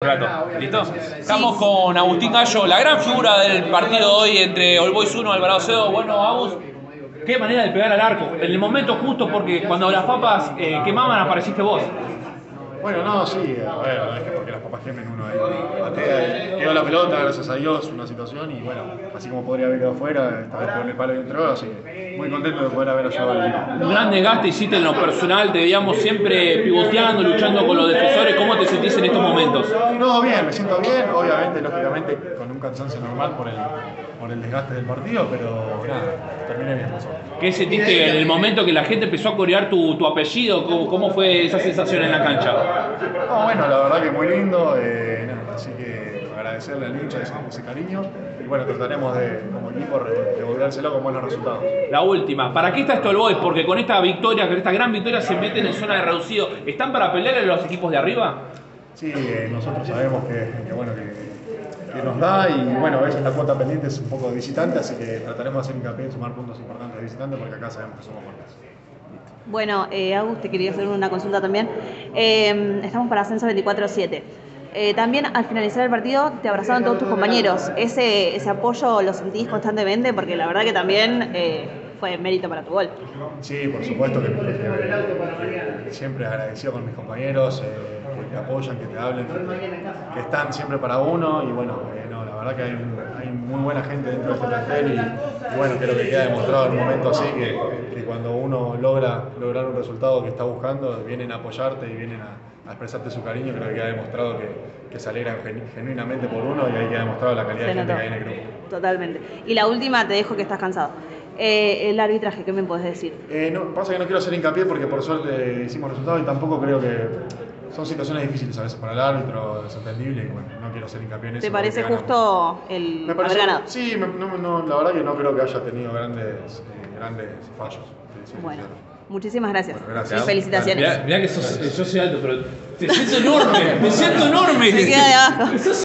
rato. ¿Listo? Estamos con Agustín Gallo, la gran figura del partido hoy entre All Boys 1 y Alvarado Cedo. Bueno, Agus, qué manera de pegar al arco. En el momento justo, porque cuando las papas eh, quemaban apareciste vos. Bueno, no, sí, a ver, no es que porque las papas quemen uno ahí patea, quedó la pelota, gracias a Dios, una situación y bueno, así como podría haber quedado fuera, esta vez con el palo y entró, así que muy contento de poder haber ayudado al equipo. Un gran desgaste hiciste en lo personal, te veíamos siempre pivoteando, luchando con los defensores. ¿Cómo te sentís en estos momentos? No, bien, me siento bien, obviamente, lógicamente, con un cansancio normal por el, por el desgaste del partido, pero nada, terminé bien. ¿Qué sentiste en el momento que la gente empezó a corear tu, tu apellido? ¿Cómo, cómo fue esa sensación en la cancha? No, bueno, la verdad que muy lindo, eh, nada, así que agradecerle al hincha ese, ese cariño y bueno, trataremos de, como equipo, de- devolvérselo con buenos resultados. La última, ¿para qué está esto el Boys? Porque con esta victoria, con esta gran victoria se meten en zona de reducido. ¿Están para pelear a los equipos de arriba? Sí, eh, nosotros sabemos que, que, bueno, que, que nos da y bueno, a veces la cuota pendiente es un poco de visitante, así que trataremos de hacer hincapié en sumar puntos importantes de visitante porque acá sabemos que somos fuertes. Bueno, eh, Agus, te quería hacer una consulta también. Eh, estamos para Ascenso 24-7. Eh, también al finalizar el partido te abrazaron todos tus compañeros. ¿Ese, ese apoyo lo sentís constantemente? Porque la verdad que también eh, fue mérito para tu gol. Sí, por supuesto que, que- que siempre agradecido con mis compañeros, eh, te apoyan, que te hablen, que, están siempre para uno y bueno, eh, no, la verdad que hay, muy buena gente dentro de este plantel y, y bueno, creo que queda demostrado en un momento así que, que cuando uno logra lograr un resultado que está buscando, vienen a apoyarte y vienen a, a expresarte su cariño, creo que queda demostrado que, que se alegran genu- genuinamente por uno y ahí queda demostrado la calidad Se de gente notó. que hay en el grupo. Totalmente. Y la última, te dejo que estás cansado. Eh, el arbitraje, ¿qué me puedes decir? Eh, no, pasa que no quiero hacer hincapié porque por suerte hicimos resultados y tampoco creo que son situaciones difíciles a veces para el árbitro, es entendible y bueno, no quiero hacer hincapié en eso. ¿Te parece justo el Me haber ganado? Sí, me- no, no, la verdad que no creo que haya tenido grandes, eh, grandes fallos. Bueno, muchísimas gracias. Bueno, gracias. Felicitaciones. Mirá, mirá que sos, yo soy alto, pero te siento enorme, me siento enorme. Se queda de abajo.